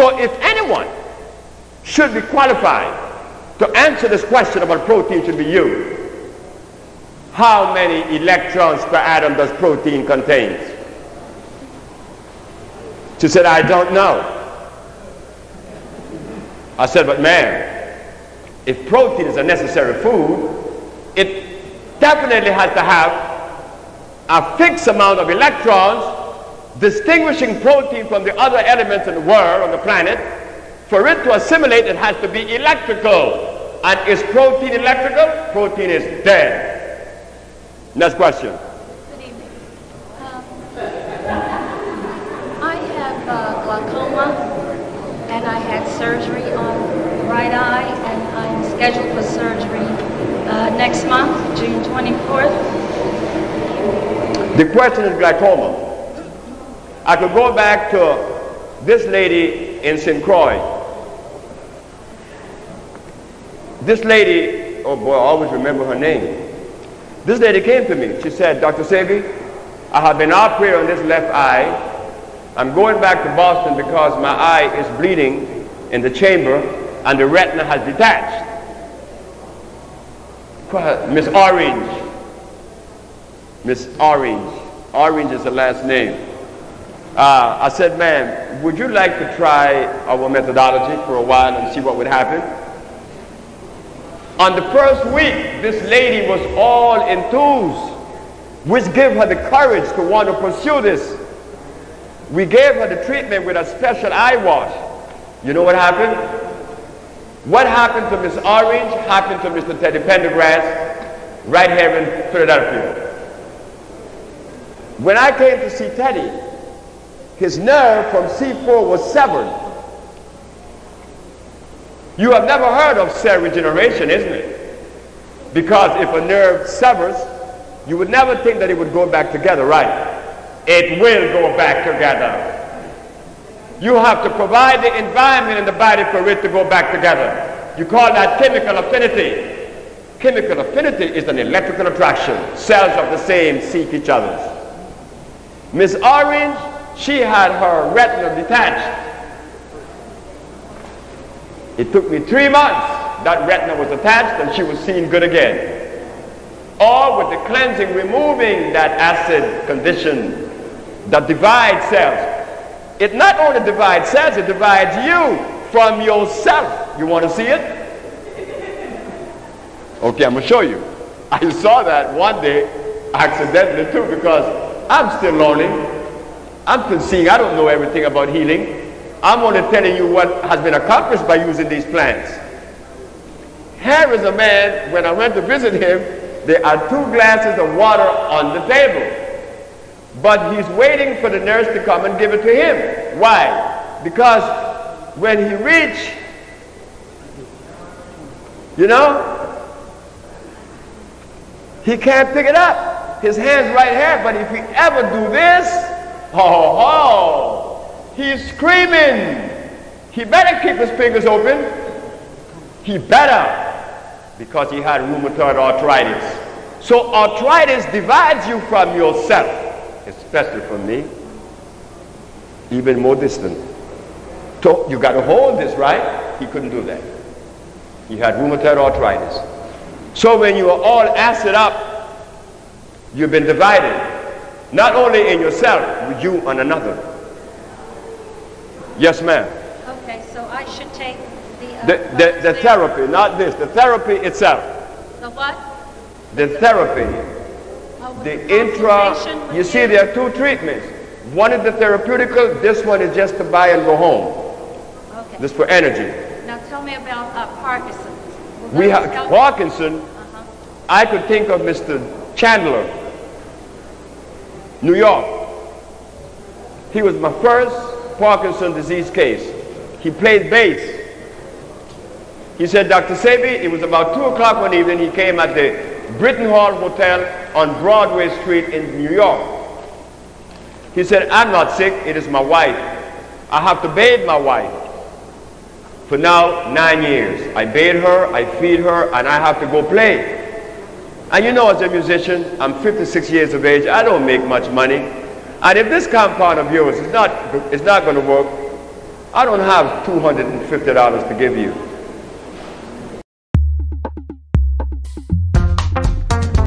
So if anyone should be qualified to answer this question about protein should be you, how many electrons per atom does protein contain? She said, I don't know. I said, but man, if protein is a necessary food, it definitely has to have a fixed amount of electrons distinguishing protein from the other elements in the world, on the planet. For it to assimilate, it has to be electrical. And is protein electrical? Protein is dead. Next question. Good evening. Um, I have uh, glaucoma, and I had surgery on the right eye, and I'm scheduled for surgery uh, next month, June 24th. The question is glaucoma. I could go back to this lady in St. Croix. This lady, oh boy, I always remember her name. This lady came to me. She said, Dr. Sebi, I have been operated on this left eye. I'm going back to Boston because my eye is bleeding in the chamber and the retina has detached. Miss Orange. Miss Orange. Orange is the last name. Uh, I said, ma'am, would you like to try our methodology for a while and see what would happen? On the first week, this lady was all enthused, which gave her the courage to want to pursue this. We gave her the treatment with a special eye wash. You know what happened? What happened to Miss Orange happened to Mr. Teddy Pendergrass right here in Philadelphia. When I came to see Teddy, his nerve from C4 was severed. You have never heard of cell regeneration, isn't it? Because if a nerve severs, you would never think that it would go back together, right? It will go back together. You have to provide the environment in the body for it to go back together. You call that chemical affinity. Chemical affinity is an electrical attraction. Cells of the same seek each other. Miss Orange she had her retina detached. It took me three months. That retina was attached and she was seeing good again. All with the cleansing, removing that acid condition that divides cells. It not only divides cells, it divides you from yourself. You want to see it? Okay, I'm going to show you. I saw that one day accidentally too because I'm still learning. I'm seeing, I don't know everything about healing. I'm only telling you what has been accomplished by using these plants. Here is a man, when I went to visit him, there are two glasses of water on the table. But he's waiting for the nurse to come and give it to him. Why? Because when he reach, you know, he can't pick it up. His hand's right here, but if he ever do this, Ho, ho, He's screaming. He better keep his fingers open. He better. Because he had rheumatoid arthritis. So arthritis divides you from yourself, especially from me, even more distant. So you got to hold this, right? He couldn't do that. He had rheumatoid arthritis. So when you are all acid up, you've been divided. Not only in yourself, you and another. Yes, ma'am. Okay, so I should take the... Uh, the, the, the therapy, not this, the therapy itself. The what? The therapy. Oh, the intra, you see there are two treatments. One is the therapeutical, this one is just to buy and go home. Okay. This for energy. Now tell me about uh, Parkinson's. We have Parkinson. Uh -huh. I could think of Mr. Chandler New York. He was my first Parkinson disease case. He played bass. He said, Dr. Sebi, it was about 2 o'clock one evening, he came at the Bretton Hall Hotel on Broadway Street in New York. He said, I'm not sick, it is my wife. I have to bathe my wife. For now, nine years. I bathe her, I feed her, and I have to go play. And you know, as a musician, I'm 56 years of age. I don't make much money. And if this compound of yours is not, is not going to work, I don't have $250 to give you.